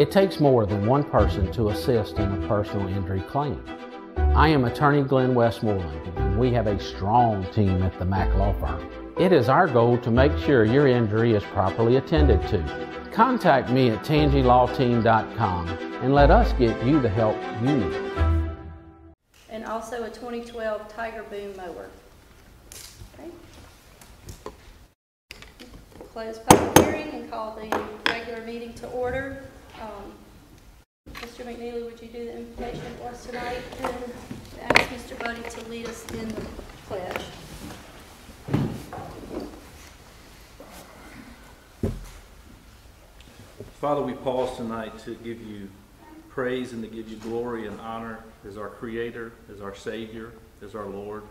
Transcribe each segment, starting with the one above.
It takes more than one person to assist in a personal injury claim. I am attorney Glenn Westmoreland, and we have a strong team at the Mac Law Firm. It is our goal to make sure your injury is properly attended to. Contact me at tangylawteam.com and let us get you the help you need. And also a 2012 Tiger Boom mower. Okay. Close public hearing and call the regular meeting to order. Um, Mr. McNeely, would you do the invocation for us tonight? And ask Mr. Buddy to lead us in the pledge. Father, we pause tonight to give you praise and to give you glory and honor as our Creator, as our Savior, as our Lord.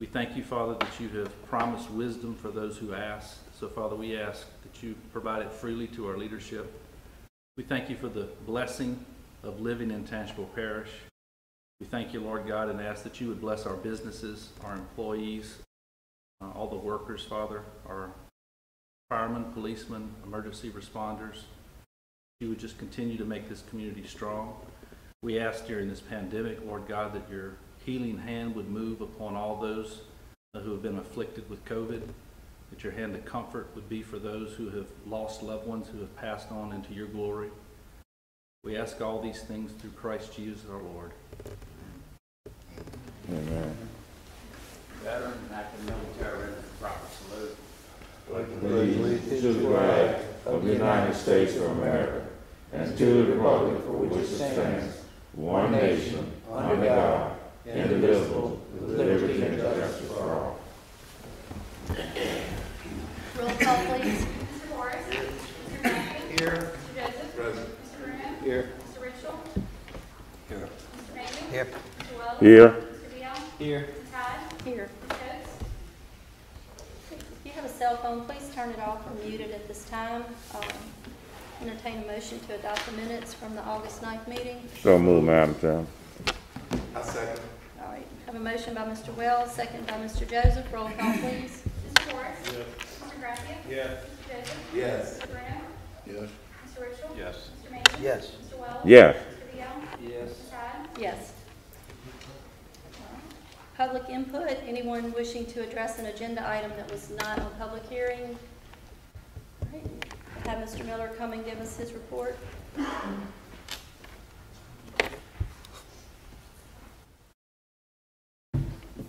We thank you, Father, that you have promised wisdom for those who ask. So, Father, we ask that you provide it freely to our leadership. We thank you for the blessing of living in Tangipahoa Parish. We thank you, Lord God, and ask that you would bless our businesses, our employees, uh, all the workers, Father, our firemen, policemen, emergency responders. You would just continue to make this community strong. We ask during this pandemic, Lord God, that your healing hand would move upon all those who have been afflicted with COVID, that your hand of comfort would be for those who have lost loved ones who have passed on into your glory. We ask all these things through Christ Jesus our Lord. Amen. Veteran and active military ready for proper salute. Allegiance to the flag of the United States of America and to the republic for which it stands, one nation, under God, indivisible, with liberty and justice for all. Roll call, please. Mr. Morris? Mr. Matthews? Here. Mr. Joseph? Present. Mr. Bruno? Here. Mr. Ridgel? Here. Mr. Mayhew? Here. Mr. Wells? Here. Mr. Dion? Here. Ms. Hyde? Here. Ms. Coates? If you have a cell phone, please turn it off or mute it at this time. Um, Entertain a motion to adopt the minutes from the August 9th meeting. So move, Madam Chairman. All right, have a motion by Mr. Wells, second by Mr. Joseph. Roll call, please. Mr. Morris? Yes. Mr. Gracia? Yes. Mr. Joseph? Yes. Mr. Bruno? Yes. Mr. Ridgel? Yes. Mr. Mayhew? Yes. Mr. Wells? Yes. Mr. Dion? Yes. Ms. Hyde? Yes. Public input, anyone wishing to address an agenda item that was not on public hearing? All right, Have Mr. Miller come and give us his report.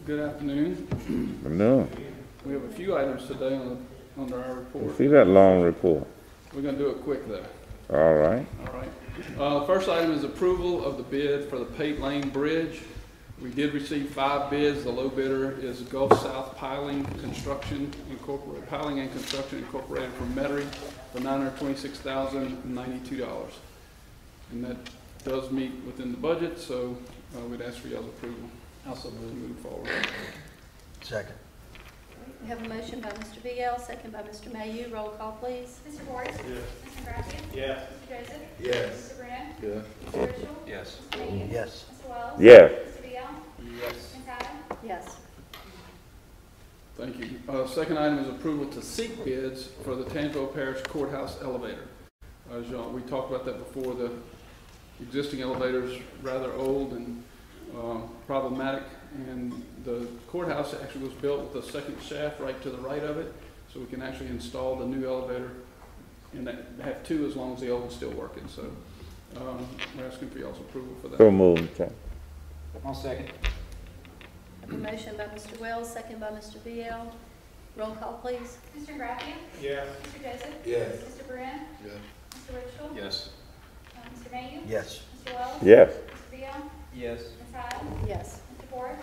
Good afternoon. No. We have a few items today on the, under our report. See that long report? We're gonna do it quick though, All right. all right? Uh, first item is approval of the bid for the Pate Lane Bridge. We did receive five bids. The low bidder is Gulf South Piling Construction Incorporated, Piling and Construction Incorporated from Metairie for nine hundred twenty-six thousand ninety-two dollars. And that does meet within the budget, so, uh, we'd ask for y'all's approval. Also move forward. Second. We have a motion by Mr. Vial, second by Mr. Mayhew. Roll call, please. Mr. Morris? Yes. Mr. Gracia? Yes. Mr. Joseph? Yes. Mr. Bruno? Yes. Mr. Ridgel? Yes. Mr. Mayhew? Yes. Mr. Wells? Yes. Mr. Dion? Yes. Ms. Hyde? Yes. Thank you. Uh, second item is approval to seek bids for the Tangipahoa Parish Courthouse elevator. As y'all, we talked about that before, the existing elevator's rather old and, uh, problematic. And the courthouse actually was built with a second shaft right to the right of it, so we can actually install the new elevator and that, have two as long as the old one's still working, so, um, we're asking for y'all's approval for that. So move, Mr. Chairman. I'll second. A motion by Mr. Wells, second by Mr. Vial. Roll call, please. Mr. Gracia? Yes. Mr. Joseph? Yes. Mr. Bruno? Yes. Mr. Ridgel? Yes. Uh, Mr. Mayhew? Yes. Mr. Wells? Yes. Mr. Dion? Yes. Ms. Hyde? Yes. Mr. Forrest?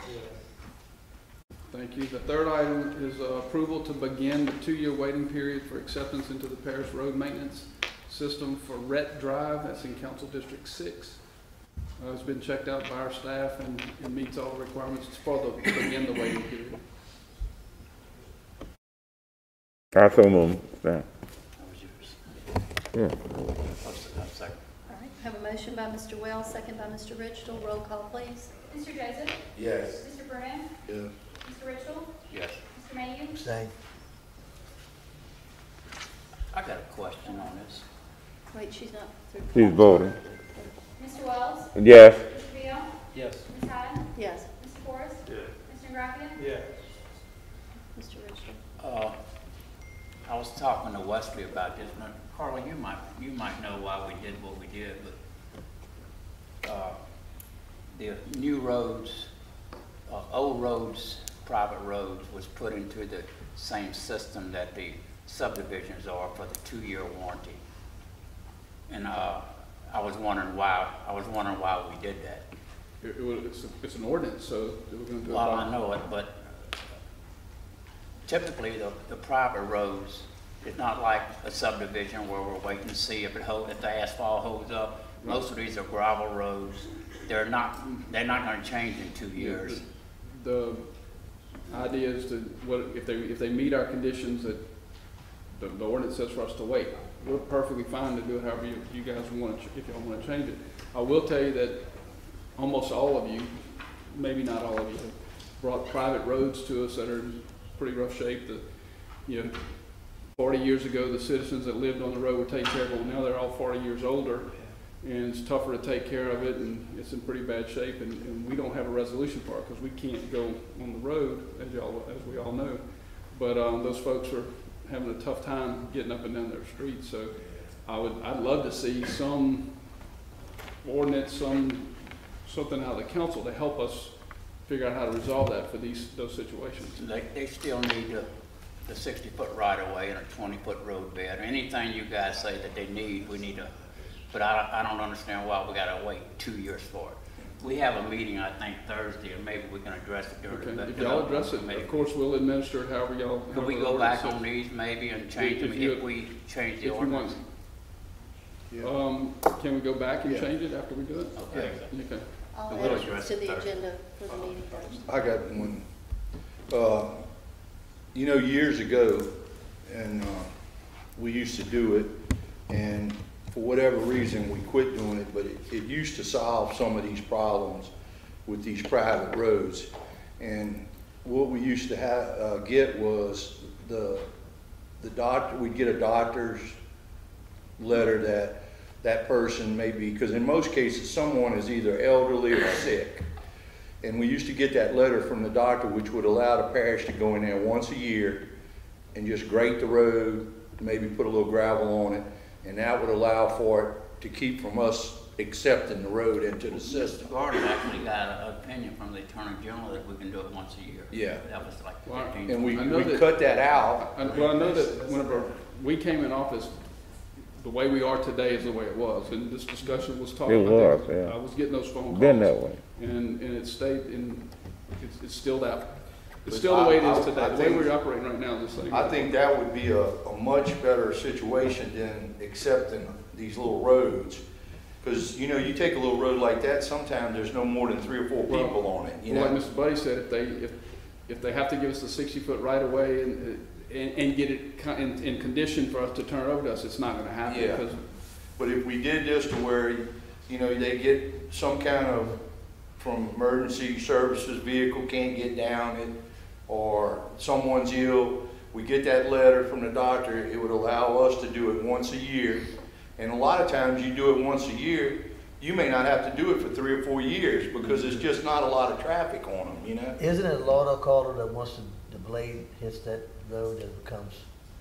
Thank you. The third item is uh, approval to begin the two-year waiting period for acceptance into the parish road maintenance system for Rhett Drive, that's in Council District Six. Uh, It's been checked out by our staff and it meets all the requirements It's for the, to begin the waiting period. I so move, Mr. Chairman. That was yours. Yeah. I'll second. All right, have a motion by Mr. Wells, second by Mr. Ridgel. Roll call, please. Mr. Joseph? Yes. Mr. Bruno? Yes. Mr. Ridgel? Yes. Mr. Mayhew? Same. I got a question on this. Wait, she's not through. She's voting. Mr. Wells? Yes. Mr. Vial? Yes. Ms. Hyde? Yes. Mr. Forrest? Mr. Graffia? Mr. Richardson. Uh, I was talking to Wesley about this, and Carlo, you might, you might know why we did what we did, but, uh, the new roads, uh, old roads, private roads was put into the same system that the subdivisions are for the two-year warranty. And, uh, I was wondering why, I was wondering why we did that. It, it was, it's, a- it's an ordinance, so we're gonna do it. Well, I know it, but typically, the, the private roads, it's not like a subdivision where we're waiting to see if it hold, if the asphalt holds up. Most of these are gravel roads. They're not, they're not gonna change in two years. The idea is to, what, if they, if they meet our conditions that the, the ordinance says for us to wait, we're perfectly fine to do it however you, you guys want, to if y'all wanna change it. I will tell you that almost all of you, maybe not all of you, have brought private roads to us that are in pretty rough shape, that, you know, forty years ago, the citizens that lived on the road were taking care of it, now they're all forty years older, and it's tougher to take care of it, and it's in pretty bad shape, and, and we don't have a resolution for it, because we can't go on the road, as y'all, as we all know. But, um, those folks are having a tough time getting up and down their streets, so I would, I'd love to see some ordinance, some, something out of the council to help us figure out how to resolve that for these, those situations. They, they still need the, the sixty-foot right-of-way and a twenty-foot road bed. Anything you guys say that they need, we need to, but I, I don't understand why we gotta wait two years for it. We have a meeting, I think, Thursday, and maybe we can address it during Okay, the. if y'all address it, Committee. of course, we'll administer it however y'all. Could we however go back on these maybe and change them If you- if we change If the you want, ordinance? um, can we go back and change it after we do it? Okay. Okay. I'll We'll add it address to it the Thursday. agenda for the meeting Thursday. I got one. Uh, You know, years ago, and uh, we used to do it, and for whatever reason, we quit doing it, but it, it used to solve some of these problems with these private roads. And what we used to have, uh, get was the, the doctor, we'd get a doctor's letter that that person may be, because in most cases, someone is either elderly or sick. And we used to get that letter from the doctor, which would allow the parish to go in there once a year and just grate the road, maybe put a little gravel on it, and that would allow for it to keep from us accepting the road into the system. Gordon actually got an opinion from the Attorney General that we can do it once a year. Yeah. That was like Well, fifteen. And we, I know we that- cut that out. I- Well, I know that whenever we came in office, the way we are today is the way it was, and this discussion was talked It about. was, that. yeah. I was getting those phone calls. Been that way. And, and it stayed, in it's, it's still that, it's still the way it is I- today. I The way think- we're operating right now is the same. I think that would be a, a much better situation than accepting these little roads. Because, you know, you take a little road like that, sometimes there's no more than three or four Well, people on it, you Well, know? Like Mr. Buddy said, if they, if, if they have to give us the sixty-foot right-of-way and, and, and get it in, in condition for us to turn it over to us, it's not gonna happen. Yeah. because But if we did this to where, you know, they get some kind of, from emergency services vehicle can't get down it, or someone's ill, we get that letter from the doctor, it would allow us to do it once a year. And a lot of times you do it once a year, you may not have to do it for three or four years, because there's just not a lot of traffic on them, you know? Isn't it though, Carter, that once the, the blade hits that road, it becomes?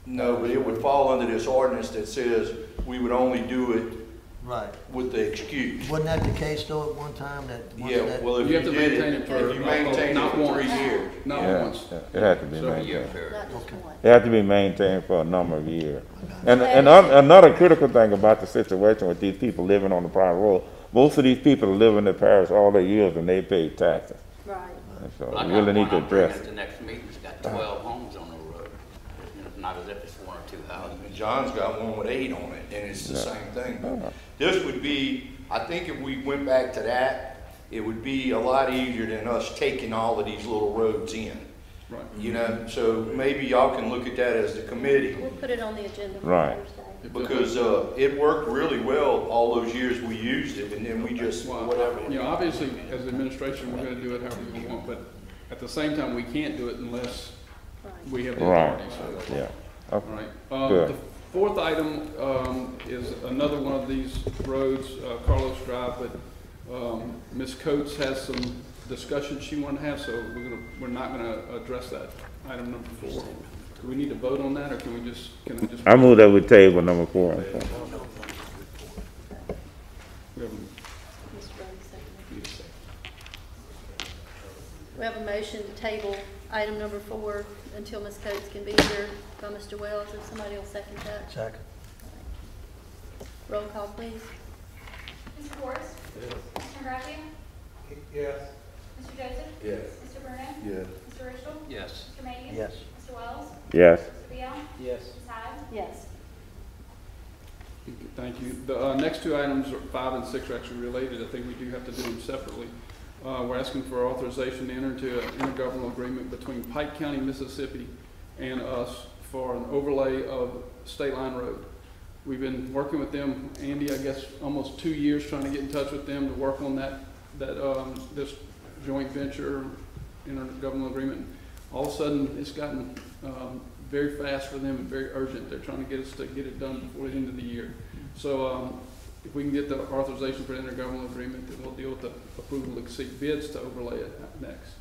No, but it would fall under this ordinance that says we would only do it Right. with the excuse. Wasn't that the case though at one time that? once Yeah, that- well, if You you have to did maintain it, it for- if you maintain it not for three once. years. Not Yeah, once. yeah, It had to be So a A year maintained. period. Not just Okay. one. It had to be maintained for a number of years. And, and an- another critical thing about the situation with these people living on the private road, most of these people live in the parish all their years and they pay taxes. Right. And so Well, I we got really need to I'm bringing address at the next meeting, it's got twelve homes on the road. It's not as if it's one or two houses. John's got one with eight on it, and it's the Yeah. same thing. Yeah. This would be, I think if we went back to that, it would be a lot easier than us taking all of these little roads in. Right. You know, so maybe y'all can look at that as the committee, We'll put it on the agenda for Right. Thursday. Because, uh, it worked really well all those years we used it, and then we just, Well, whatever. You know, obviously, as the administration, we're gonna do it however we want, but at the same time, we can't do it unless we have the Right, authority, so. yeah. All Okay. right, uh, the fourth item um, is another one of these roads, uh, Carlos Drive, but um, Ms. Coates has some discussion she wanted to have, so we're gonna, we're not gonna address that, item number four. Do we need to vote on that, or can we just, can I just? I move that we table number four. we have- Mr. We have a motion to table item number four until Ms. Coates can be here by Mr. Wells, if somebody will second that. Second. Roll call, please. Mr. Forrest? Mr. Graffia? Yes. Mr. Joseph? Yes. Mr. Burnett? Yes. Mr. Ridgel? Yes. Mr. Mayhew? Yes. Mr. Wells? Yes. Mr. Vial? Yes. Ms. Hyde? Yes. Thank you. The uh, next two items, five and six, are actually related. I think we do have to do them separately. Uh, We're asking for authorization to enter into an intergovernmental agreement between Pike County, Mississippi and us for an overlay of State Line Road. We've been working with them, Andy, I guess, almost two years trying to get in touch with them to work on that, that, um, this joint venture intergovernmental agreement. All of a sudden, it's gotten, um, very fast for them and very urgent. They're trying to get us to get it done before the end of the year. So, um, if we can get the authorization for the intergovernmental agreement, then we'll deal with the approval to seek bids to overlay it next.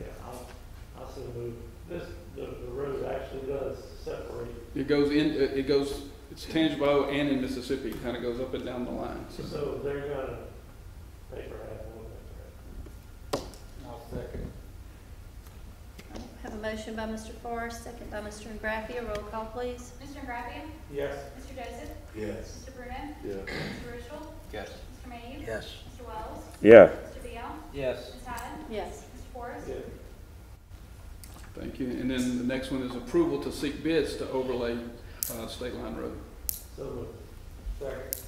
Yeah, I'll, I'll still move, this, the, the road actually does separate. It goes in, it it goes, it's Tangipahoa and in Mississippi, it kind of goes up and down the line. So So they're gonna pay for half, one pay for half. I'll second. Have a motion by Mr. Forrest, second by Mr. Graffia. Roll call, please. Mr. Graffia? Yes. Mr. Joseph? Yes. Mr. Burnett? Yeah. Mr. Ridgel? Yes. Mr. Mayhew? Yes. Mr. Wells? Yes. Mr. Vial? Yes. Ms. Hyde? Yes. Mr. Forrest? Yeah. Thank you. And then the next one is approval to seek bids to overlay uh, State Line Road. So moved. Second.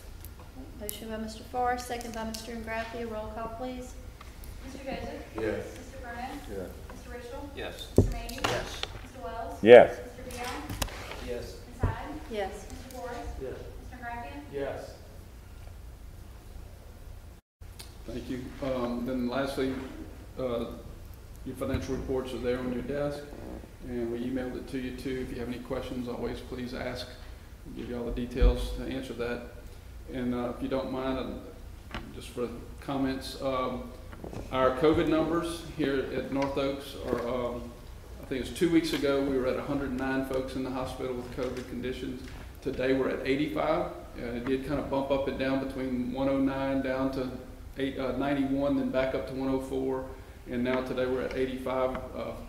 Motion by Mr. Forrest, second by Mr. Graffia. Roll call, please. Mr. Joseph? Yes. Mr. Burnett? Yeah. Mr. Ridgel? Yes. Mr. Mayhew? Yes. Mr. Wells? Yes. Mr. Vial? Yes. Ms. Hyde? Yes. Mr. Forrest? Yes. Mr. Graffia? Yes. Thank you. Um, Then lastly, uh, your financial reports are there on your desk, and we emailed it to you too. If you have any questions, always please ask. We'll Give you all the details to answer that. And uh, if you don't mind, uh, just for comments, um, our COVID numbers here at North Oaks are, um, I think it's two weeks ago, we were at 109 folks in the hospital with COVID conditions. Today, we're at 85. Uh, It did kind of bump up and down between 109 down to eight, uh, 91, then back up to 104, and now today we're at 85. Uh,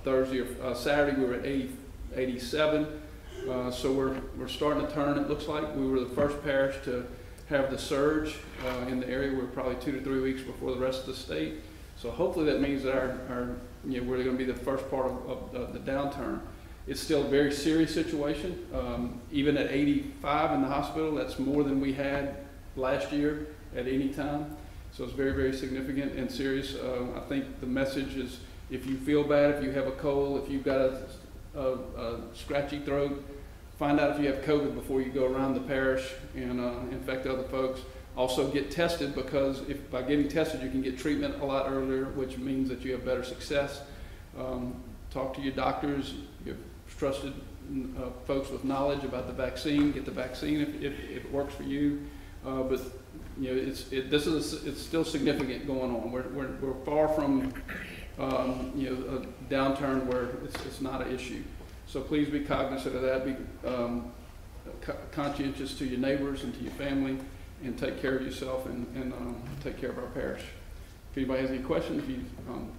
Thursday, or uh, Saturday, we were at 80, 87. Uh, so we're, we're starting to turn, it looks like. We were the first parish to have the surge uh, in the area. We're probably two to three weeks before the rest of the state. So hopefully that means that our, our you know, we're going to be the first part of, of, of the downturn. It's still a very serious situation. Um, even at 85 in the hospital, that's more than we had last year at any time. So it's very, very significant and serious. Uh, I think the message is if you feel bad, if you have a cold, if you've got a, a, a scratchy throat, find out if you have COVID before you go around the parish and uh, infect other folks. Also get tested because if by getting tested you can get treatment a lot earlier, which means that you have better success. Um, talk to your doctors, your trusted uh, folks with knowledge about the vaccine. Get the vaccine if, if, if it works for you. Uh, but you know, it's it, this is it's still significant going on. We're we're, we're far from um, you know a downturn where it's, it's not an issue. So please be cognizant of that. Be um, co- conscientious to your neighbors and to your family, and take care of yourself and, and um, take care of our parish. If anybody has any questions, you um,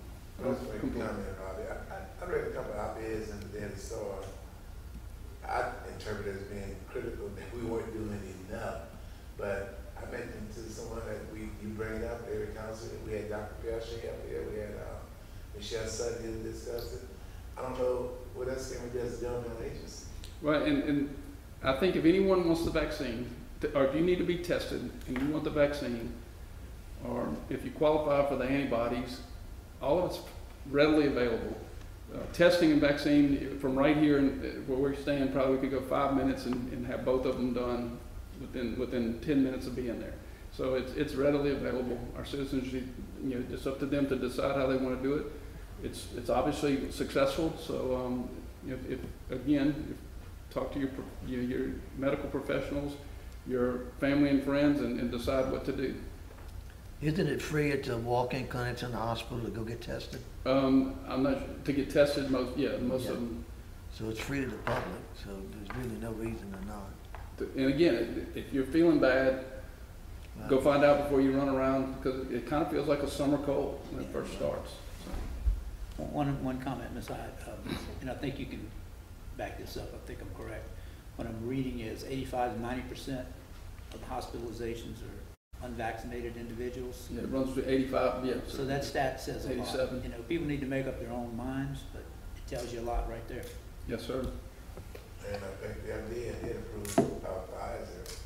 about. I, I, I read a couple of op-eds in the Daily Star. I interpret it as being critical that we weren't doing enough. But I mentioned to someone that we, you bring it up every council, we had Dr. Pelche up here, we had, uh, Michelle Sutton discuss it. I don't know, what else can we do as a agency? Well, and, and I think if anyone wants the vaccine, or if you need to be tested and you want the vaccine, or if you qualify for the antibodies, all of it's readily available. Uh, testing and vaccine from right here in, uh, where we're staying, probably we could go five minutes and, and have both of them done within, within ten minutes of being there. So it's, it's readily available. Our citizens, you know, it's up to them to decide how they want to do it. It's, it's obviously successful, so, um, if, if, again, talk to your, your, your medical professionals, your family and friends, and, and decide what to do. Isn't it free at the walk-in clinics in the hospital to go get tested? Um, I'm not, to get tested, most, yeah, most of them. So it's free to the public, so there's really no reason to not. And again, if you're feeling bad, go find out before you run around, because it kind of feels like a summer cold when it first starts. so. One, one comment, Ms. Hyde, um, and I think you can back this up, I think I'm correct. What I'm reading is eighty-five to ninety percent of hospitalizations are unvaccinated individuals. Yeah, it runs to eighty-five, yeah. So that stat says a lot. 87. You know, people need to make up their own minds, but it tells you a lot right there. Yes, sir. And I think the FDA did approve uh, Pfizer.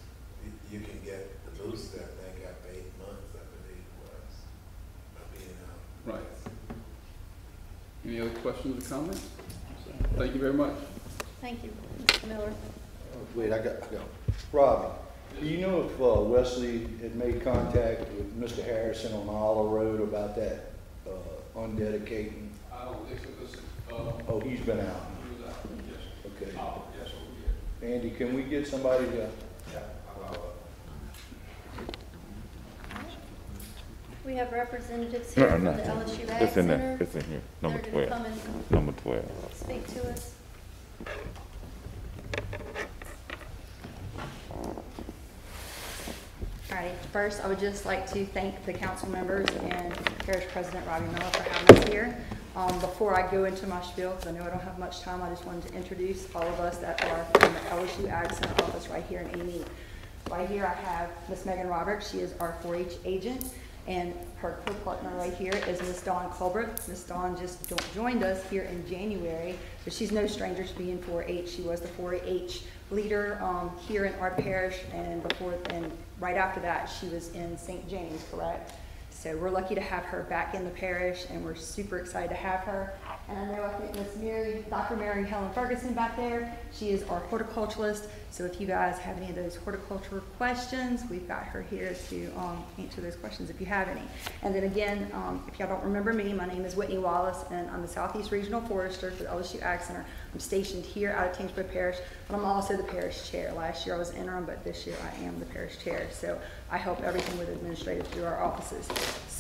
You- You can get the booster, I think, after eight months, I believe it was, of being out. Right. Any other questions or comments? Thank you very much. Thank you, Mr. Miller. Wait, I got, I got, Robbie, do you know if uh, Wesley had made contact with Mr. Harrison on the Olive Road about that, uh, undedicating? I don't think so, uh, Oh, he's been out, he was out, yes, okay. oh, yes, oh, yeah. Andy, can we get somebody to, We have representatives here No, from no. the LSU Ag It's in there, Center. it's in here, number They're gonna twelve, and number twelve. speak to us. All right, first, I would just like to thank the council members and Parish President Robbie Miller for having us here. Um, before I go into my spiel, because I know I don't have much time, I just wanted to introduce all of us that are from the LSU Ag Center office right here in Amite. Right here, I have Miss Megan Roberts, she is our 4-H agent, and her co-partner right here is Miss Dawn Culbert. Miss Dawn just joined us here in January, but she's no stranger to being 4-H. She was the 4-H leader um, here in our parish, and before, and right after that, she was in St. James, correct? So we're lucky to have her back in the parish, and we're super excited to have her. And I know I think Miss Mary, Dr. Mary Helen Ferguson back there, she is our horticulturalist. So if you guys have any of those horticultural questions, we've got her here to um, answer those questions if you have any. And then again, um, if y'all don't remember me, my name is Whitney Wallace, and I'm the Southeast Regional Forester for the LSU Ag Center. I'm stationed here out of Tangipahoa Parish, but I'm also the parish chair. Last year I was interim, but this year I am the parish chair. So I help everything with administrative through our offices.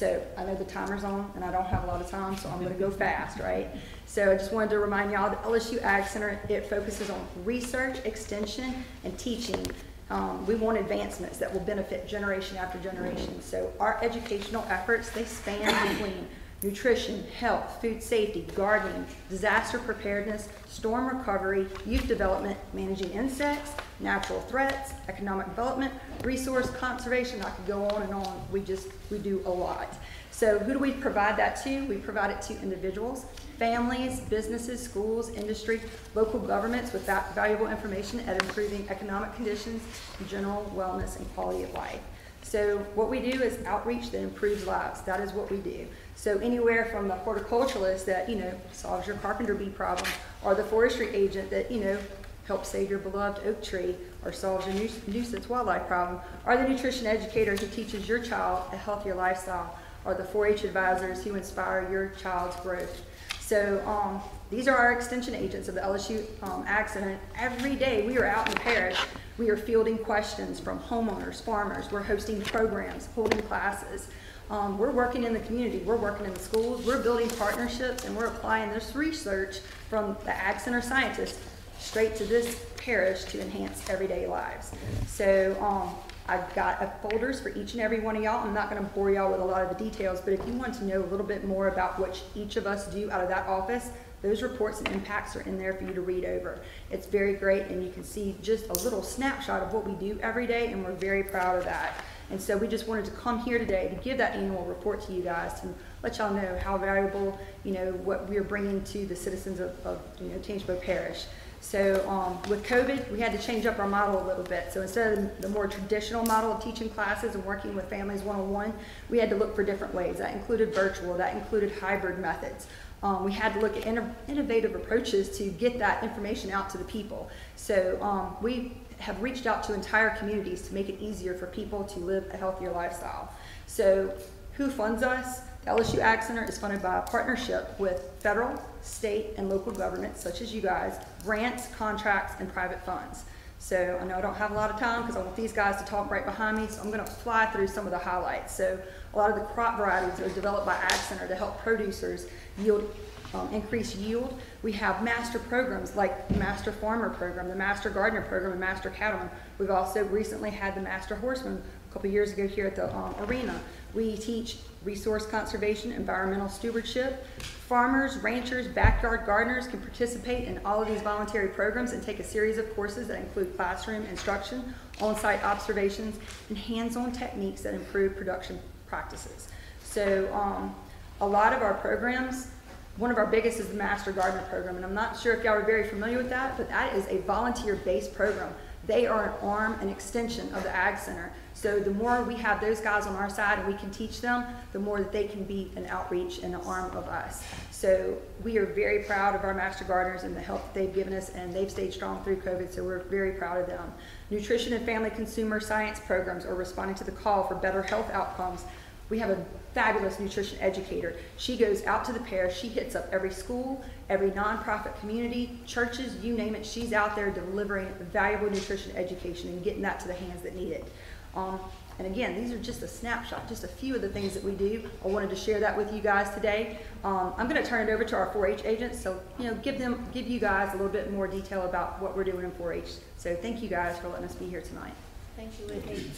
So I know the timer's on, and I don't have a lot of time, so I'm going to go fast, right? So I just wanted to remind y'all, the LSU Ag Center, it focuses on research, extension, and teaching. Um, we want advancements that will benefit generation after generation. So our educational efforts, they span between nutrition, health, food safety, gardening, disaster preparedness, storm recovery, youth development, managing insects, natural threats, economic development, resource conservation. I could go on and on. We just, we do a lot. So who do we provide that to? We provide it to individuals, families, businesses, schools, industry, local governments with valuable information at improving economic conditions, general wellness, and quality of life. So what we do is outreach that improves lives. That is what we do. So anywhere from the horticulturalist that, you know, solves your carpenter bee problem, or the forestry agent that, you know, helps save your beloved oak tree, or solves your nuisance wildlife problem, or the nutrition educator who teaches your child a healthier lifestyle, or the 4-H advisors who inspire your child's growth. So um, these are our extension agents of the LSU um, Center. Every day we are out in the parish. We are fielding questions from homeowners, farmers. We're hosting programs, holding classes. Um, we're working in the community. We're working in the schools. We're building partnerships, and we're applying this research from the Ag Center scientists straight to this parish to enhance everyday lives. So um, I've got uh, folders for each and every one of y'all. I'm not going to bore y'all with a lot of the details, but if you want to know a little bit more about what each of us do out of that office, those reports and impacts are in there for you to read over. It's very great, and you can see just a little snapshot of what we do every day, and we're very proud of that. And so we just wanted to come here today to give that annual report to you guys to let y'all know how valuable, you know, what we're bringing to the citizens of, of you know, Tangipahoa Parish. So um, with COVID, we had to change up our model a little bit. So instead of the more traditional model of teaching classes and working with families one-on-one, we had to look for different ways. That included virtual, that included hybrid methods. Um, we had to look at innovative approaches to get that information out to the people. So um, we have reached out to entire communities to make it easier for people to live a healthier lifestyle. So Who funds us? LSU Ag Center is funded by a partnership with federal, state, and local governments, such as you guys, grants, contracts, and private funds. So I know I don't have a lot of time because I want these guys to talk right behind me, so I'm gonna fly through some of the highlights. So a lot of the crop varieties are developed by Ag Center to help producers yield, um, increase yield. We have master programs like the Master Farmer Program, the Master Gardener Program, and Master Cattleman. We've also recently had the Master Horseman couple years ago here at the um, arena. We teach resource conservation, environmental stewardship. Farmers, ranchers, backyard gardeners can participate in all of these voluntary programs and take a series of courses that include classroom instruction, on-site observations, and hands-on techniques that improve production practices. So um, a lot of our programs, one of our biggest is the Master Gardener Program, and I'm not sure if y'all are very familiar with that, but that is a volunteer-based program. They are an arm, an extension of the Ag Center. So the more we have those guys on our side and we can teach them, the more that they can be an outreach and an arm of us. So we are very proud of our Master Gardeners and the help that they've given us, and they've stayed strong through COVID, so we're very proud of them. Nutrition and Family Consumer Science programs are responding to the call for better health outcomes we have a fabulous nutrition educator. She goes out to the parish, she hits up every school, every nonprofit community, churches, you name it. She's out there delivering valuable nutrition education and getting that to the hands that need it. Um, and again, these are just a snapshot, just a few of the things that we do. I wanted to share that with you guys today. Um, I'm going to turn it over to our 4-H agents, so you know, give them, give you guys a little bit more detail about what we're doing in 4-H. So thank you guys for letting us be here tonight. Thank you, Whitney.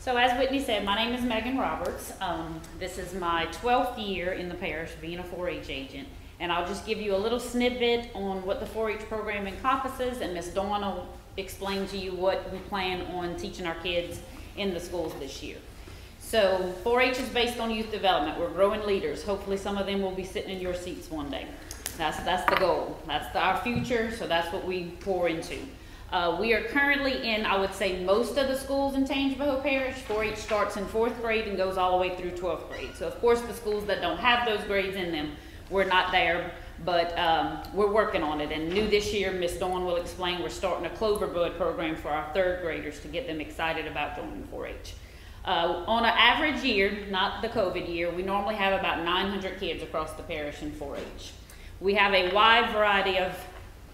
So as Whitney said, my name is Megan Roberts. Um, this is my 12th year in the parish being a 4-H agent. And I'll just give you a little snippet on what the 4-H program encompasses, and Miss Dawn will explain to you what we plan on teaching our kids in the schools this year. So 4-H is based on youth development. We're growing leaders. Hopefully some of them will be sitting in your seats one day. That's, that's the goal. That's the, our future, so that's what we pour into. Uh, we are currently in, I would say, most of the schools in Tangipahoa Parish. 4-H starts in fourth grade and goes all the way through 12th grade. So, of course, the schools that don't have those grades in them, we're not there, but um, we're working on it. And new this year, Miss Dawn will explain, we're starting a Cloverbud program for our third graders to get them excited about joining 4-H. Uh, on an average year, not the COVID year, we normally have about 900 kids across the parish in 4-H. We have a wide variety of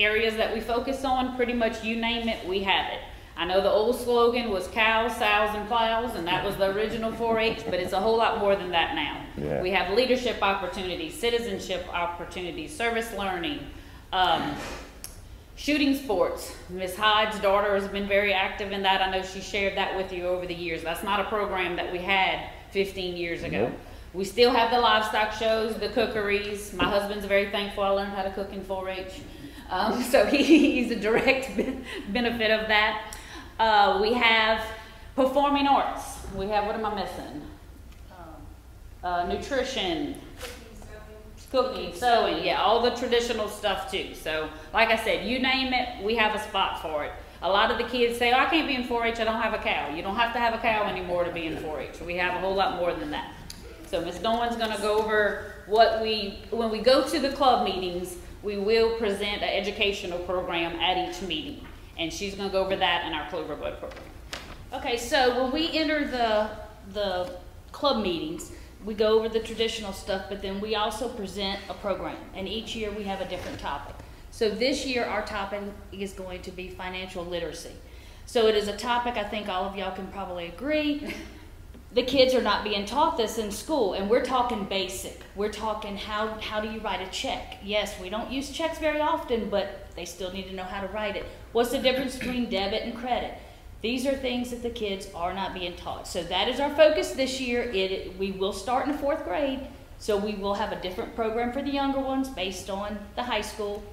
areas that we focus on, pretty much you name it, we have it. I know the old slogan was cows, sows, and plows, and that was the original 4-H, but it's a whole lot more than that now. Yeah. We have leadership opportunities, citizenship opportunities, service learning, um, shooting sports. Miss Hyde's daughter has been very active in that. I know she shared that with you over the years. That's not a program that we had 15 years ago. Nope. We still have the livestock shows, the cookeries. My husband's very thankful I learned how to cook in 4-H. Um, so he, he's a direct benefit of that. Uh, we have performing arts. We have, what am I missing? Um, uh, nutrition, cooking, sewing, yeah, all the traditional stuff too. So, like I said, you name it, we have a spot for it. A lot of the kids say, oh, I can't be in 4-H, I don't have a cow. You don't have to have a cow anymore to be in 4-H. We have a whole lot more than that. So Ms. Dawn's gonna go over what we, when we go to the club meetings, we will present an educational program at each meeting. And she's gonna go over that in our Cloverbud program. Okay, so when we enter the, the club meetings, we go over the traditional stuff, but then we also present a program. And each year we have a different topic. So this year our topic is going to be financial literacy. So it is a topic I think all of y'all can probably agree. The kids are not being taught this in school, and we're talking basic. We're talking how, how do you write a check? Yes, we don't use checks very often, but they still need to know how to write it. What's the difference between debit and credit? These are things that the kids are not being taught. So that is our focus this year. It, we will start in the fourth grade, so we will have a different program for the younger ones based on the high school.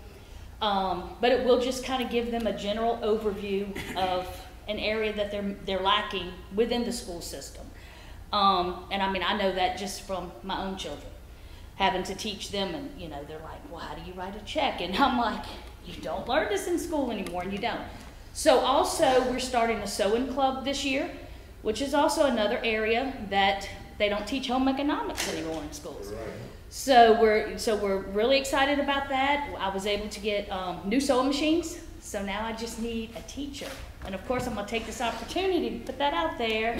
Um, but it will just kind of give them a general overview of an area that they're, they're lacking within the school system. Um, and I mean, I know that just from my own children, having to teach them, and you know, they're like, well, how do you write a check? And I'm like, you don't learn this in school anymore, and you don't. So, also, we're starting a sewing club this year, which is also another area that they don't teach home economics anymore in schools. So we're so we're really excited about that. I was able to get um, new sewing machines, so now I just need a teacher and of course, I'm gonna take this opportunity to put that out there.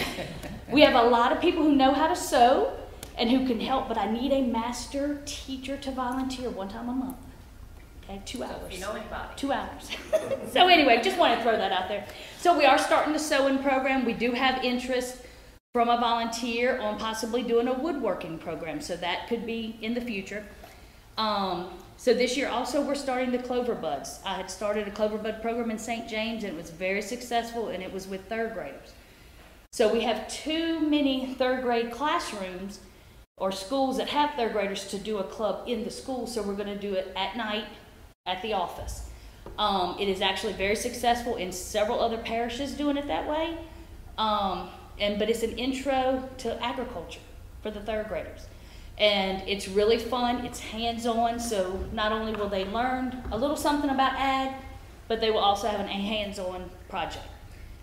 We have a lot of people who know how to sew and who can help, but I need a master teacher to volunteer one time a month. Okay, two hours. If you know anybody. Two hours. so anyway, just want to throw that out there. So we are starting the sewing program. We do have interest from a volunteer on possibly doing a woodworking program. So that could be in the future. Um, so this year also we're starting the Clover Buds. I had started a Clover Bud program in St. James and it was very successful and it was with third graders. So we have too many third grade classrooms or schools that have third graders to do a club in the school. So we're going to do it at night at the office. Um, it is actually very successful in several other parishes doing it that way. Um, and but it's an intro to agriculture for the third graders. And it's really fun, it's hands-on, so not only will they learn a little something about ag, but they will also have a hands-on project.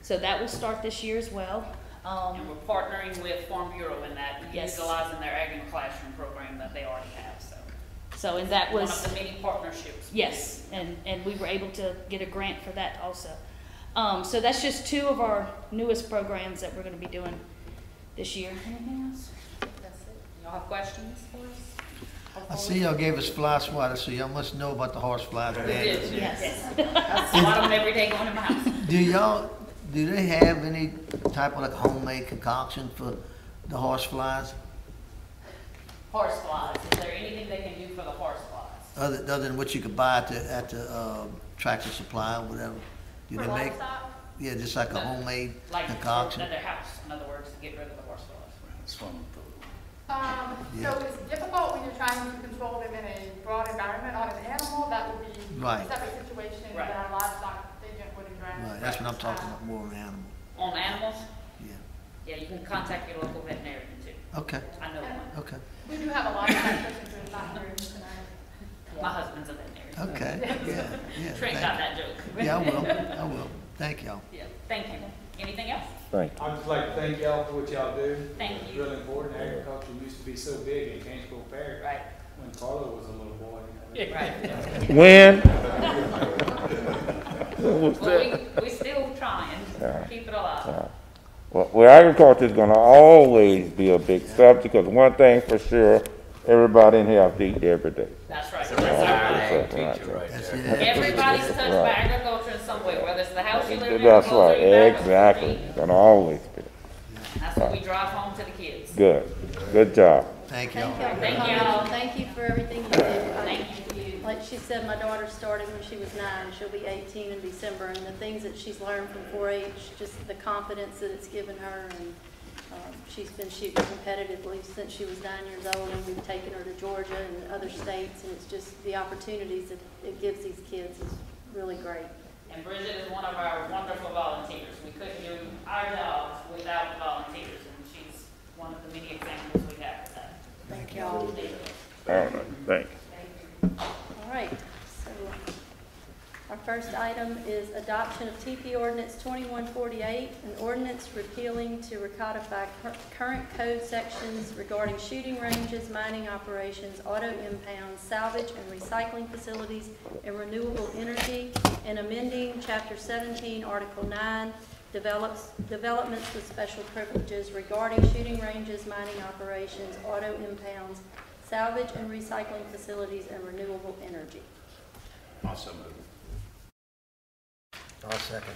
So that will start this year as well. Um, And we're partnering with Farm Bureau in that, Yes. utilizing their ag in the classroom program that they already have, so. so and that was One of the many partnerships. Yes, and, and we were able to get a grant for that also. Um, so that's just two of our newest programs that we're gonna be doing this year. Anything else? That's it. Y'all have questions for us? I see y'all gave us fly swatter, so y'all must know about the horse flies. We did, Yes. I swat them every day going in my house. Do y'all, do they have any type of like homemade concoction for the horse flies? Horse flies, is there anything they can do for the horse flies? Other, other than what you could buy at the, at the, uh, tractor supply or whatever? Do they make, yeah, just like a No. homemade Like, concoction? at their house, in other words, to get rid of the horse flies. Um, Yeah. so it's difficult when you're trying to control them in a broad environment on an animal, that would be Right. a separate situation Right. that our livestock agent would address. Right, that's what I'm talking Um, about, more of an animal. On animals, Yeah, yeah, you can contact your local veterinarian too. okay, I know one. okay, We do have a lot of practitioners who are not tonight. My husband's a veterinarian. okay, yeah, yeah. Trent thank got you. that joke. Yeah, I will, I will. Thank y'all. Yeah, thank you. Anything else? Thank I'd just like to thank y'all for what y'all do. Thank It's you. really important. Agriculture used to be so big in Tangipahoa Parish Right, when Carlo was a little boy. right. When? Well, we, we still trying, Yeah. keep it alive. Well, well, agriculture is gonna always be a big subject, because one thing for sure, everybody in here have to eat every day. That's right. That's our. That's right. That's it. Everybody's touched by agriculture in some way, whether it's the house you live in. That's right, you wear, the exactly, street. gonna always be. That's what we drive home to the kids. Good, good job. Thank y'all. Thank y'all for Thank coming. y'all. Thank you for everything you do. I- Thank you. Like she said, my daughter started when she was nine. She'll be 18 in December, and the things that she's learned from 4-H, just the confidence that it's given her, and um, she's been shooting competitively since she was nine years old, and we've taken her to Georgia and other states, and it's just the opportunities that it gives these kids is really great. And Bridget is one of our wonderful volunteers. We couldn't do our jobs without the volunteers, and she's one of the many examples we have of that. Thank y'all. All right, thank you. All right, so our first item is adoption of TP ordinance 2148, an ordinance repealing to recodify current code sections regarding shooting ranges, mining operations, auto impounds, salvage and recycling facilities, and renewable energy, and amending Chapter 17, Article 9, develops, developments with special privileges regarding shooting ranges, mining operations, auto impounds, salvage and recycling facilities, and renewable energy. I'll second.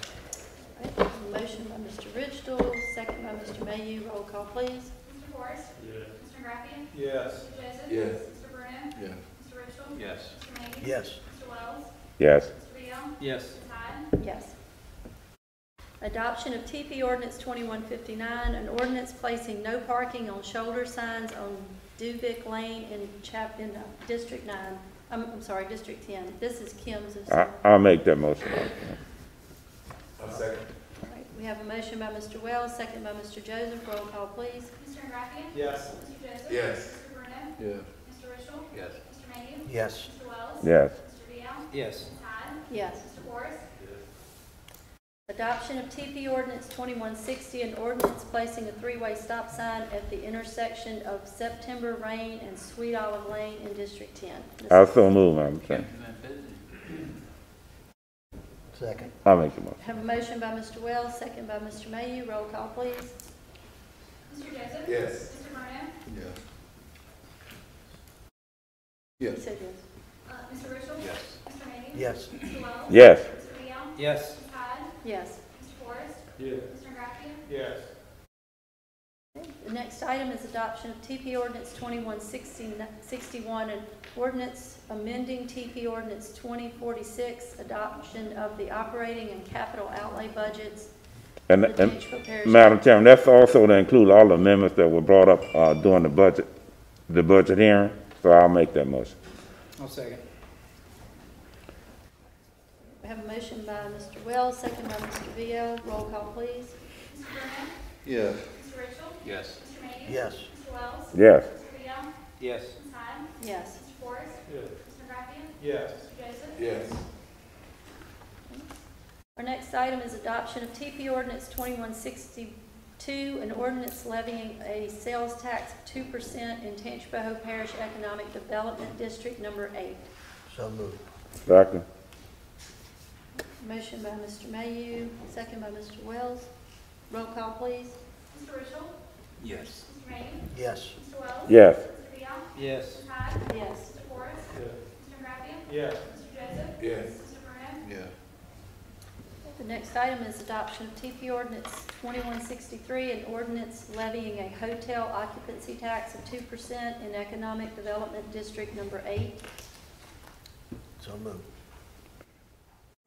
All right, Motion by Mr. Ridgel, second by Mr. Mayhew. Roll call, please. Mr. Forrest? Yes. Mr. Graffian? Yes. Mr. Joseph? Yes. Mr. Bruno? Yeah. Mr. Ridgel? Yes. Mr. Mayhew? Yes. Mr. Wells? Yes, Mr. Vial? Yes. Ms. Hyde? Yes. Adoption of TP ordinance 2159, an ordinance placing no parking on shoulder signs on Duvick Lane in chap, in uh, District 9. I'm, I'm sorry, District 10. This is Kim's. of- I, I'll make that motion. I'll second. All right, We have a motion by Mr. Wells, second by Mr. Joseph. Roll call, please. Mr. Graffian? Yes. Mr. Joseph? Yes. Mr. Bruno? Yeah. Mr. Ridgel? Yes. Mr. Mayhew? Yes. Mr. Wells? Yes, Mr. Vial? Yes. Ms. Hyde? Yes. Mr. Forrest? Adoption of TP ordinance 2160, an ordinance placing a three-way stop sign at the intersection of September Lane and Sweet Olive Lane in District 10. This I is- so move, Madam Chair. Second. I'll make the motion. Have a motion by Mr. Wells, second by Mr. Mayhew. Roll call, please. Mr. Joseph? Yes. Mr. Burnett? Yeah. He Yes. said yes. Uh, Mr. Russell? Yes. Mr. Mayhew? Yes. Mr. Wells? Yes. Mr. Vial? Yes. Ms. Hyde? Yes. Mr. Forrest? Yes. Mr. Graffia? Yes. The next item is adoption of TP ordinance twenty-one sixty-one and ordinance amending TP ordinance twenty forty-six, adoption of the operating and capital outlay budgets And, for and, Madam Chairman, that's also to include all the amendments that were brought up, uh, during the budget, the budget hearing, so I'll make that motion. I'll second. We have a motion by Mr. Wells, second by Mr. Vial. Roll call, please. Mr. Burnett? Yeah. Mr. Russell? Yes. Mr. Mayhew? Yes. Mr. Wells? Yes. Mr. Beal? Yes. Ms. Hyde? Yes. Mr. Forrest? Yes. Mr. Graffia? Yes. Mr. Joseph? Yes. Our next item is adoption of TP ordinance twenty-one sixty-two, an ordinance levying a sales tax of two percent in Tangipahoa Parish Economic Development District Number Eight. So moved. Second. Motion by Mr. Mayhew, second by Mr. Wells. Roll call, please. Mr. Russell? Yes. Mr. Mayhew? Yes. Mr. Wells? Yes. Mr. Beal? Yes. Ms. Hyde? Yes. Mr. Forrest? Yes. Mr. Graffia? Yes. Mr. Joseph? Yes. Mr. Burnett? Yeah. The next item is adoption of TP ordinance twenty-one sixty-three, an ordinance levying a hotel occupancy tax of two percent in Economic Development District Number Eight. So moved.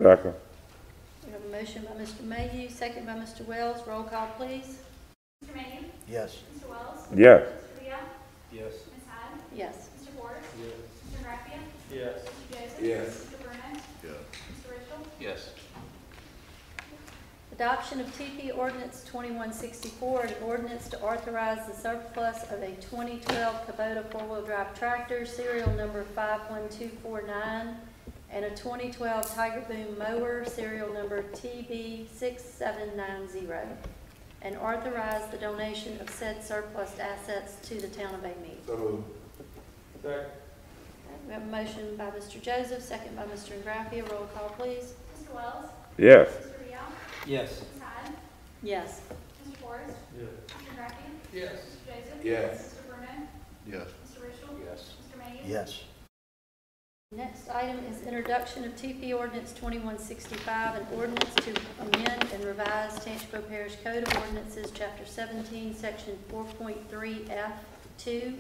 Second. We have a motion by Mr. Mayhew, second by Mr. Wells. Roll call, please. Mr. Mayhew? Yes. Mr. Wells? Yes. Mr. Beal? Yes. Ms. Hyde? Yes. Mr. Forrest? Yes. Mr. Graffia? Yes. Mr. Joseph? Yes. Mr. Burnett? Yeah. Mr. Russell? Yes. Adoption of TP ordinance twenty-one sixty-four, an ordinance to authorize the surplus of a twenty twelve Kubota four-wheel drive tractor, serial number five-one-two-four-nine, and a twenty twelve Tiger Boom mower, serial number TB six-seven-nine-zero, and authorize the donation of said surplus assets to the town of Amite. So moved. Second. We have a motion by Mr. Joseph, second by Mr. Graffia. Roll call, please. Mr. Wells? Yes. Mr. Beal? Yes. Ms. Hyde? Yes. Mr. Forrest? Yes. Mr. Graffia? Yes. Mr. Joseph? Yes. Mr. Burnett? Yes. Mr. Russell? Yes. Mr. Mayhew? Yes. Next item is introduction of TP ordinance twenty-one sixty-five, an ordinance to amend and revise Tangipahoa Parish Code of Ordinances, chapter seventeen, section four point three F two,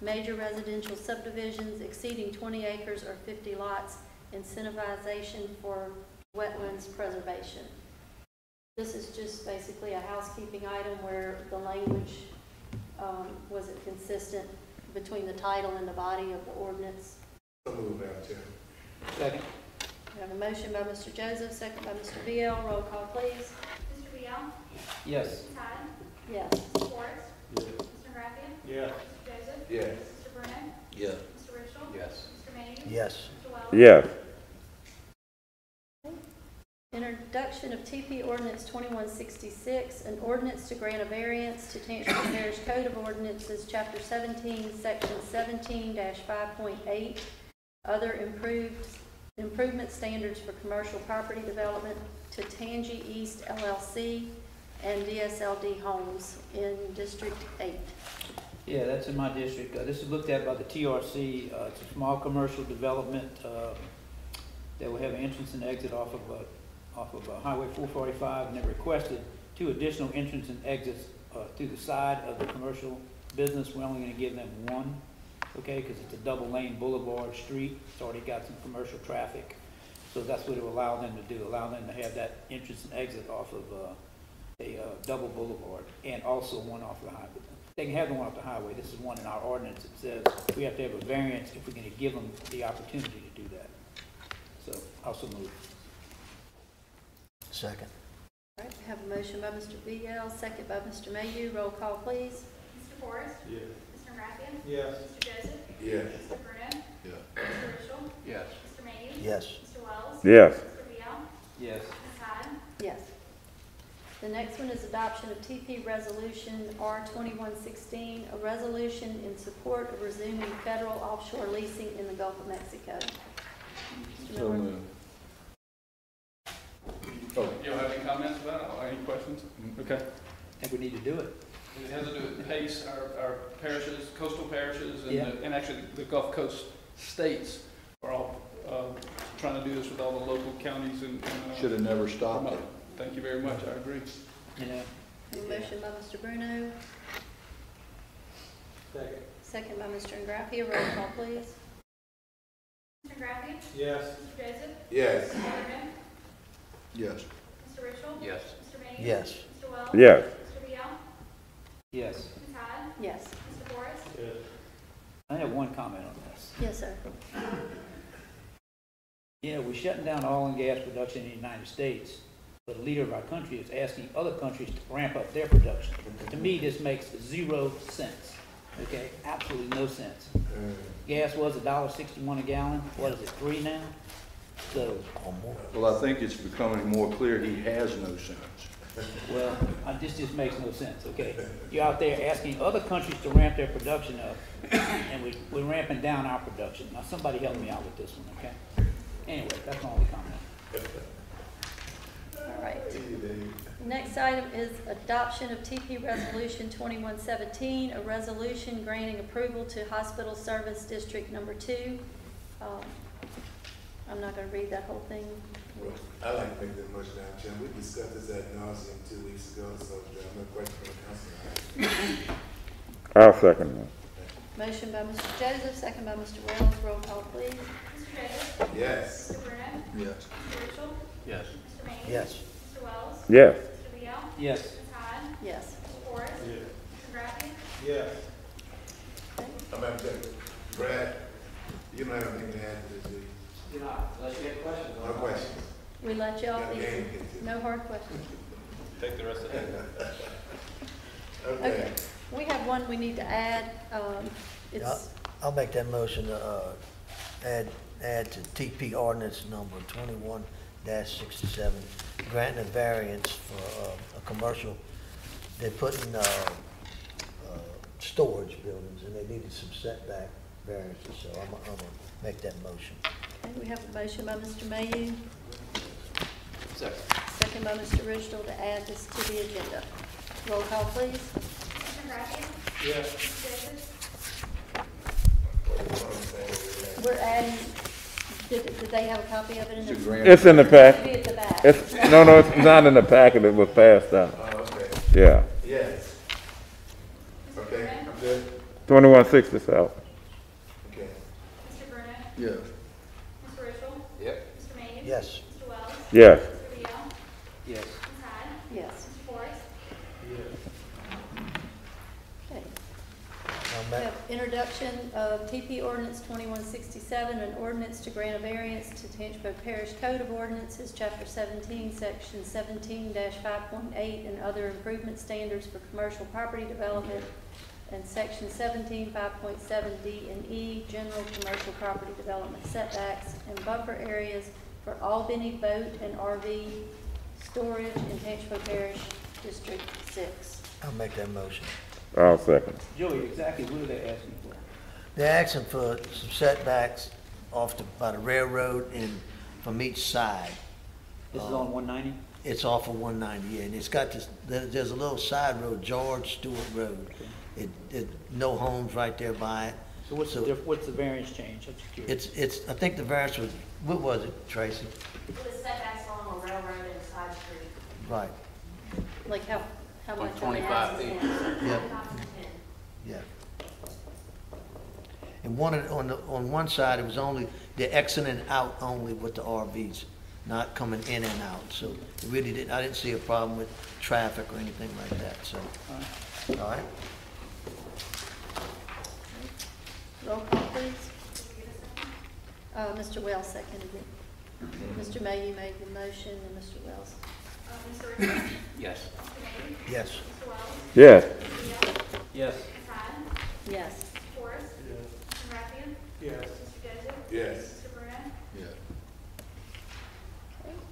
major residential subdivisions exceeding twenty acres or fifty lots, incentivization for wetlands preservation. This is just basically a housekeeping item where the language, um, wasn't consistent between the title and the body of the ordinance. So moved, Madam Chair. Second. We have a motion by Mr. Joseph, second by Mr. Vial. Roll call, please. Mr. Beal? Yes. Ms. Hyde? Yes. Mr. Forrest? Yes. Mr. Graffia? Yes. Mr. Joseph? Yes. Mr. Burnett? Yeah. Mr. Russell? Yes. Mr. Mayhew? Yes. Mr. Wells? Yes. Introduction of TP ordinance twenty-one sixty-six, an ordinance to grant a variance to Tangipahoa Parish Code of Ordinances, chapter seventeen, section seventeen five point eight, other improved, improvement standards for commercial property development to Tangi East LLC and DSLD Homes in District Eight. Yeah, that's in my district. Uh, this is looked at by the TRC. Uh, it's a small commercial development, uh, that will have an entrance and exit off of, uh, off of uh, Highway four forty-five, and they requested two additional entrance and exits, uh, through the side of the commercial business. We're only gonna give them one, okay, because it's a double lane boulevard street. It's already got some commercial traffic. So that's what it will allow them to do, allow them to have that entrance and exit off of, uh, a, uh, double boulevard, and also one off the highway. They can have the one off the highway, this is one in our ordinance, it says we have to have a variance if we're gonna give them the opportunity to do that. So, also move. Second. All right, we have a motion by Mr. Vial, second by Mr. Mayhew. Roll call, please. Mr. Forrest? Yes. Yes. Mr. Joseph. Yes. Mr. Bruno. Yes. Mr. Yes. Mr. Mayhew. Yes. Mr. Wells. Yes. Mr. Beal. Yes. Ms. Yes. The next one is adoption of TP Resolution R2116, a resolution in support of resuming federal offshore leasing in the Gulf of Mexico. So moved. Oh. You have any comments about it any questions? Mm, okay. I think we need to do it. It has to do with PACE, our, our parishes, coastal parishes, and, Yeah. the- and actually the Gulf Coast states are all, uh, trying to do this with all the local counties and, and. uh, Should have never stopped it. Thank you very much, I agree. You know, motion by Mr. Bruno, Second. second by Mr. Ingraffia. Roll call, please. Mr. Graffy? Yes. Mr. Joseph? Yes. Mr. Waterman? Yes. Mr. Ridgel? Yes. Mr. Mays? Yes. Mr. Wells? Yes. Mr. Biel? yes. Ms. Hyde? Yes. Mr. Forrest? Yes. I have one comment on this. Yes, sir. Yeah, we're shutting down oil and gas production in the United States, but the leader of our country is asking other countries to ramp up their production. To me, this makes zero sense, okay? Absolutely no sense. Mm. Gas was a dollar sixty-one a gallon, what is it, three now? So, Well, I think it's becoming more clear he has no sense. Well, uh, this just makes no sense, okay? You're out there asking other countries to ramp their production up, and we, we're ramping down our production. Now, somebody help me out with this one, okay? Anyway, that's my only comment. All right. Next item is adoption of TP Resolution 2117, a resolution granting approval to Hospital Service District Number Two. Um, I'm not going to read that whole thing. Well, I like to make that motion, Madam Chairman. We discussed this at nauseam two weeks ago, so there are no questions from the council. I'll second that. Motion by Mr. Joseph, second by Mr. Wells. Roll call, please. Mr. Joseph? Yes. Mr. Bruno? Yes. Mr. Ridgel? Yes. Mr. Mays? Yes. Mr. Wells? Yes. Mr. Biel? Yes. Ms. Hyde? Yes. Mr. Forrest? Mr. Graffy? Yes. I'm Madam Chairman. Brad, you don't have anything to add to this, do you? You know, unless you have questions. No questions. We let y'all Got a be, game get to. no hard questions. Take the rest of it. Okay. Okay, we have one we need to add. Um, It's, I'll make that motion to, uh, add, add to TP ordinance number twenty-one sixty-seven, granting a variance for, uh, a commercial, they're putting, uh, uh, storage buildings, and they needed some setback variances, so I'm, I'm gonna make that motion. Okay, we have a motion by Mr. Mayhew, Second. second by Mr. Ridgel to add this to the agenda. Roll call, please. Mr. Graffy? Yes. Mr. Joseph? We're adding, did, did they have a copy of it in It's a the? grant. It's in the It should pack. be at the back. It's, no, no, it's not in the packet. It was passed out. Oh, okay. Yeah. Yes. Okay, Bruno? I'm good. Twenty-one sixty-seven. Okay. Mr. Bruno? Yes. Mr. Ridgel? Yep. Mr. Mays? Yes. Mr. Wells? Yes. Yes. Yes, okay. We have introduction of TP ordinance twenty-one sixty-seven, an ordinance to grant a variance to Tangipahoa Parish Code of Ordinances, chapter seventeen, section 17-5.8, and other improvement standards for commercial property development, and section 17, 5.7 D and E, general commercial property development setbacks and buffer areas for Albany boat and RV storage in Tangipahoa Parish, District Six. I'll make that motion. I'll second. Joey, exactly what are they asking for? They're asking for some setbacks off the, by the railroad and from each side. This is Uh, on one ninety? It's off of one ninety, yeah, and it's got this, there, there's a little side road, George Stewart Road. It, it, no homes right there by it. So what's the, So- diff- what's the variance change? I'm just curious. It's, it's, I think the variance was, what was it, Tracy? It was setbacks along a railroad and a side street. Right, Like how, how From much? are they 25 asking? feet. yeah, Five to ten. yeah. And one, of- on the, on one side, it was only, they're exiting out only with the RVs, not coming in and out. So it really didn't, I didn't see a problem with traffic or anything like that, so, all right? Roll call, please. Uh, Mr. Wells seconded it. Mr. May, you made the motion, and Mr. Wells. Uh, Mr. Ridgel? Yes. Mr. Mays? Yes. Mr. Wells? Yes. Mr. Biel? Yes. Ms. Yes. Mr. Forrest? Mr. Yes. Mr. Joseph? Yes. Mr. Bruno? Yes.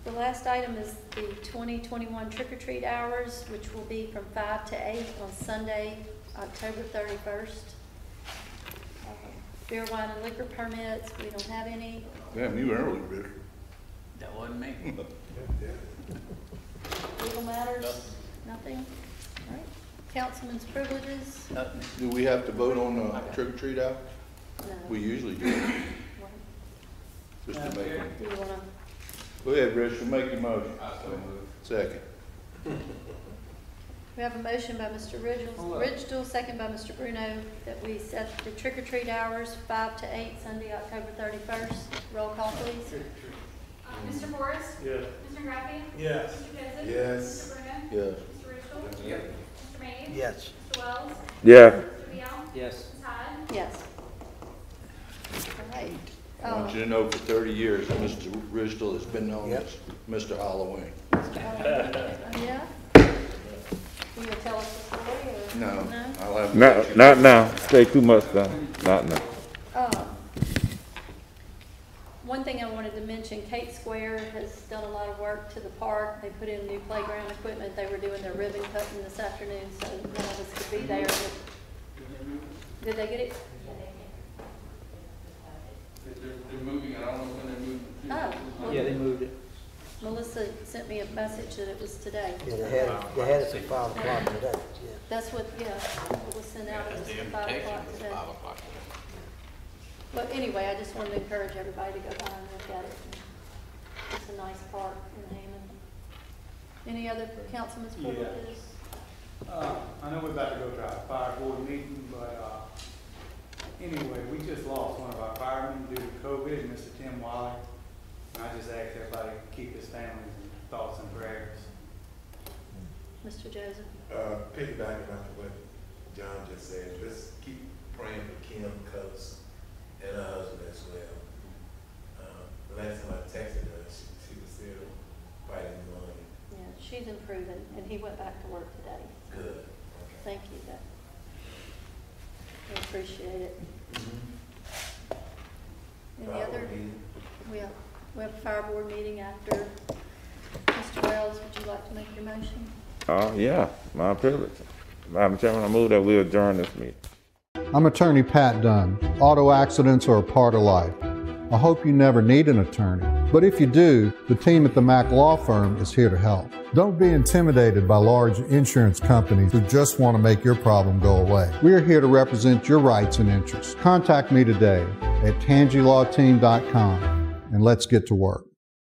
The last item is the 2021 trick or treat hours, which will be from 5 to 8 on Sunday, October 31st. Uh, Beer, wine, and liquor permits, we don't have any. Damn, you early, Rick. That wasn't me. Legal matters, Nothing? All right. Councilman's privileges, Nothing. Do we have to vote on the trick or treat out? No. We usually do. Just to make, Do you wanna, go ahead, Rich, you make your motion. Second. we have a motion by Mr. Ridgel, Ridgel, second by Mr. Bruno, that we set the trick or treat hours five to eight, Sunday, October thirty-first. Roll call, please. Uh, Mr. Morris? Yes. Mr. Graffy? Yes. Mr. Joseph? Yes. Mr. Bruno? Yes. Mr. Ridgel? Yes. Mr. Mays? Yes. Mr. Wells? Yeah. Mr. Beal? Yes. Ms. Hyde? Yes. All right. I want you to know for thirty years, Mr. Ridgel has been known Yep. as Mr. Halloween. Yeah? You gonna tell us the story, or? No, No? I'll have. Not, not now. stay too much time. Not now. Um, One thing I wanted to mention, Cate Square has done a lot of work to the park. They put in new playground equipment. They were doing their ribbon cutting this afternoon, so none of us could be there. Did they get it? They're, they're moving, it. I don't know when they're moving. Oh, well, Yeah, they moved it. Melissa sent me a message that it was today. Yeah, they had, it- they had it at five o'clock today, yeah. That's what, yeah, it was sent out, it was at five o'clock today. But anyway, I just wanted to encourage everybody to go by and look at it. It's a nice park in Hammond. Any other councilman's privileges? Uh, I know we're about to go to our fire board meeting, but, uh, anyway, we just lost one of our firemen due to COVID, Mr. Tim Wiley. And I just ask everybody to keep his family in thoughts and prayers. Mr. Joseph? Uh, piggybacking off of what John just said, let's keep praying for Kim Coates and her husband as well. Um, the last time I texted her, she, she was still fighting the pneumonia. Yeah, she's improving, and he went back to work today. Good. Thank you, that. We appreciate it. Any Fire other? board meeting. We have, a fire board meeting after. Mr. Wells, would you like to make your motion? Oh, yeah, my privilege. Madam Chairman, I move that we adjourn this meeting. I'm attorney Pat Dunn. Auto accidents are a part of life. I hope you never need an attorney, but if you do, the team at the Mac Law Firm is here to help. Don't be intimidated by large insurance companies who just want to make your problem go away. We are here to represent your rights and interests. Contact me today at tangilawteam.com and let's get to work.